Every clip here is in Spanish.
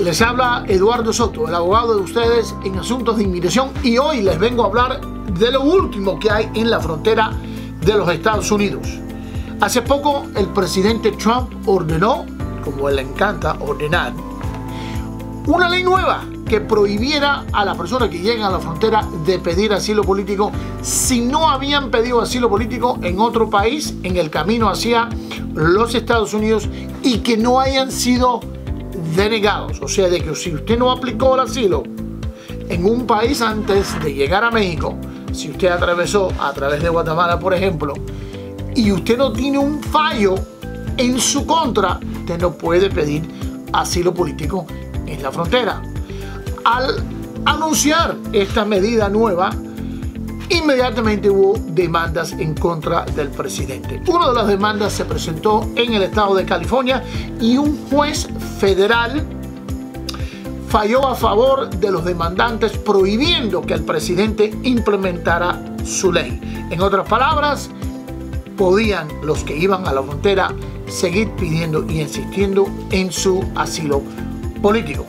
Les habla Eduardo Soto, el abogado de ustedes en asuntos de inmigración y hoy les vengo a hablar de lo último que hay en la frontera de los Estados Unidos. Hace poco el presidente Trump ordenó, como él le encanta ordenar, una ley nueva que prohibiera a las personas que llegan a la frontera de pedir asilo político si no habían pedido asilo político en otro país en el camino hacia los Estados Unidos y que no hayan sido denegados. O sea, de que si usted no aplicó el asilo en un país antes de llegar a México, si usted atravesó a través de Guatemala, por ejemplo, y usted no tiene un fallo en su contra, usted no puede pedir asilo político en la frontera al anunciar esta medida nueva, inmediatamente hubo demandas en contra del presidente. Una de las demandas se presentó en el estado de California y un juez federal falló a favor de los demandantes prohibiendo que el presidente implementara su ley. En otras palabras, podían los que iban a la frontera seguir pidiendo y insistiendo en su asilo político.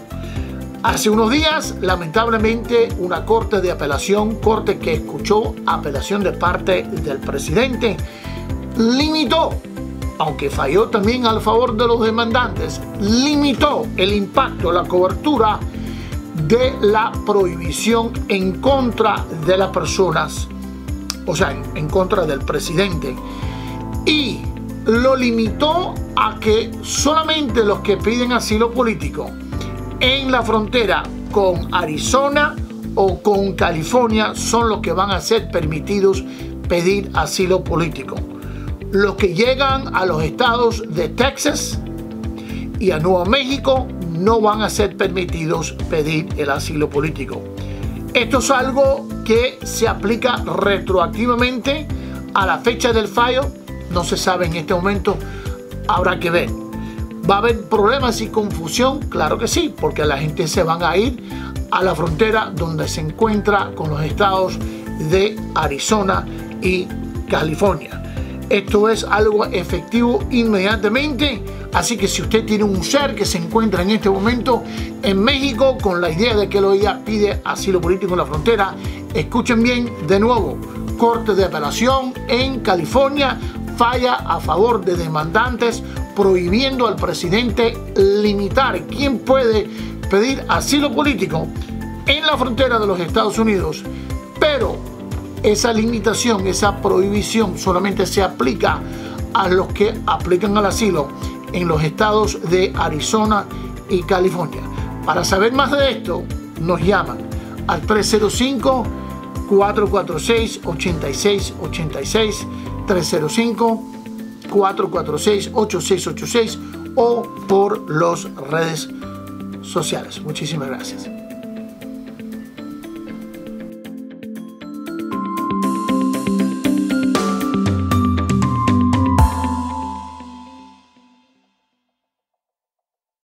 Hace unos días, lamentablemente, una corte de apelación, corte que escuchó apelación de parte del presidente, limitó, aunque falló también al favor de los demandantes, limitó el impacto, la cobertura de la prohibición en contra de las personas, o sea, en, en contra del presidente. Y lo limitó a que solamente los que piden asilo político en la frontera con Arizona o con California son los que van a ser permitidos pedir asilo político. Los que llegan a los estados de Texas y a Nuevo México no van a ser permitidos pedir el asilo político. Esto es algo que se aplica retroactivamente a la fecha del fallo. No se sabe en este momento, habrá que ver. ¿Va a haber problemas y confusión? Claro que sí, porque la gente se van a ir a la frontera donde se encuentra con los estados de Arizona y California. Esto es algo efectivo inmediatamente, así que si usted tiene un ser que se encuentra en este momento en México con la idea de que lo ella pide asilo político en la frontera, escuchen bien de nuevo, corte de apelación en California falla a favor de demandantes prohibiendo al presidente limitar quién puede pedir asilo político en la frontera de los Estados Unidos, pero esa limitación, esa prohibición solamente se aplica a los que aplican al asilo en los estados de Arizona y California. Para saber más de esto, nos llaman al 305 446 8686 305 446-8686 o por las redes sociales. Muchísimas gracias.